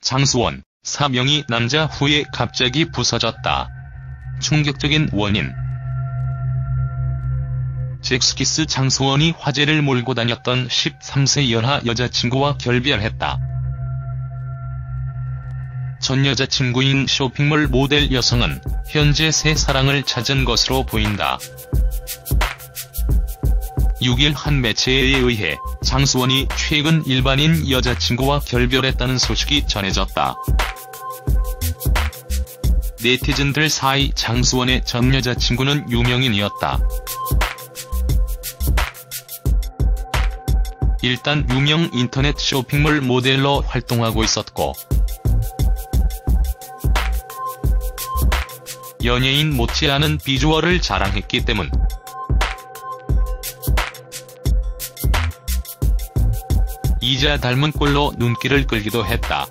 장수원, 사명이 남자 후에 갑자기 부서졌다. 충격적인 원인 잭스키스 장수원이 화제를 몰고 다녔던 13세 연하 여자친구와 결별했다. 전 여자친구인 쇼핑몰 모델 여성은 현재 새 사랑을 찾은 것으로 보인다. 6일 한 매체에 의해 장수원이 최근 일반인 여자친구와 결별했다는 소식이 전해졌다. 네티즌들 사이 장수원의 전 여자친구는 유명인이었다. 일단 유명 인터넷 쇼핑몰 모델로 활동하고 있었고 연예인 못지않은 비주얼을 자랑했기 때문 이자 닮은 꼴로 눈길을 끌기도 했다.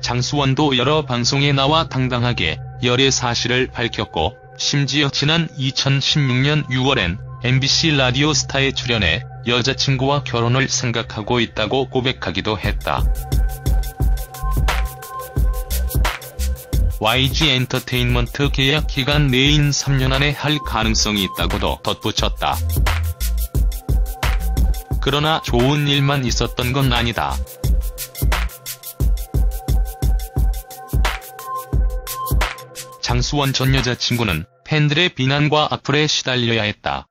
장수원도 여러 방송에 나와 당당하게 열애 사실을 밝혔고 심지어 지난 2016년 6월엔 MBC 라디오 스타에 출연해 여자친구와 결혼을 생각하고 있다고 고백하기도 했다. YG 엔터테인먼트 계약 기간 내인 3년 안에 할 가능성이 있다고도 덧붙였다. 그러나 좋은 일만 있었던 건 아니다. 장수원 전 여자친구는 팬들의 비난과 악플에 시달려야 했다.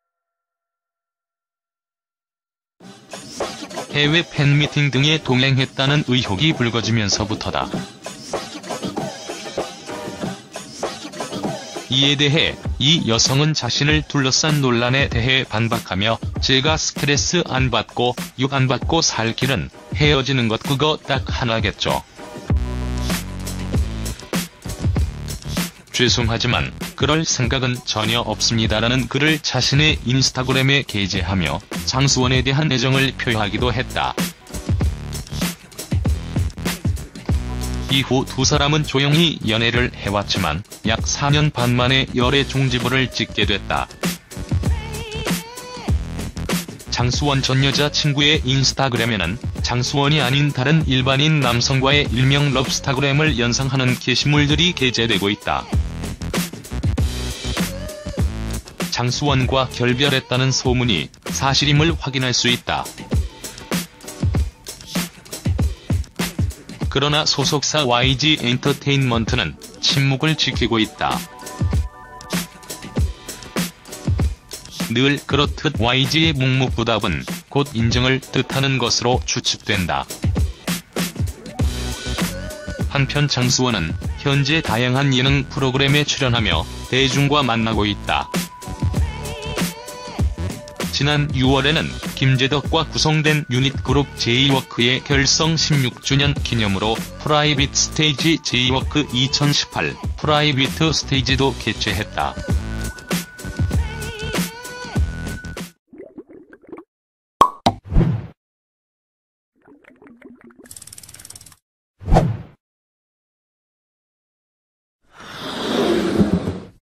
해외 팬미팅 등에 동행했다는 의혹이 불거지면서부터다. 이에 대해 이 여성은 자신을 둘러싼 논란에 대해 반박하며 제가 스트레스 안 받고 육안 받고 살 길은 헤어지는 것 그거 딱 하나겠죠. 죄송하지만 그럴 생각은 전혀 없습니다라는 글을 자신의 인스타그램에 게재하며 장수원에 대한 애정을 표하기도 했다. 이후 두 사람은 조용히 연애를 해왔지만 약 4년 반 만에 열애 종지부를 찍게 됐다. 장수원 전 여자친구의 인스타그램에는 장수원이 아닌 다른 일반인 남성과의 일명 럽스타그램을 연상하는 게시물들이 게재되고 있다. 장수원과 결별했다는 소문이 사실임을 확인할 수 있다. 그러나 소속사 YG 엔터테인먼트는 침묵을 지키고 있다. 늘 그렇듯 YG의 묵묵부답은 곧 인정을 뜻하는 것으로 추측된다. 한편 장수원은 현재 다양한 예능 프로그램에 출연하며 대중과 만나고 있다. 지난 6월에는 김재덕과 구성된 유닛 그룹 제이워크의 결성 16주년 기념으로 private stage 제이워크 2018 private stage도 개최했다.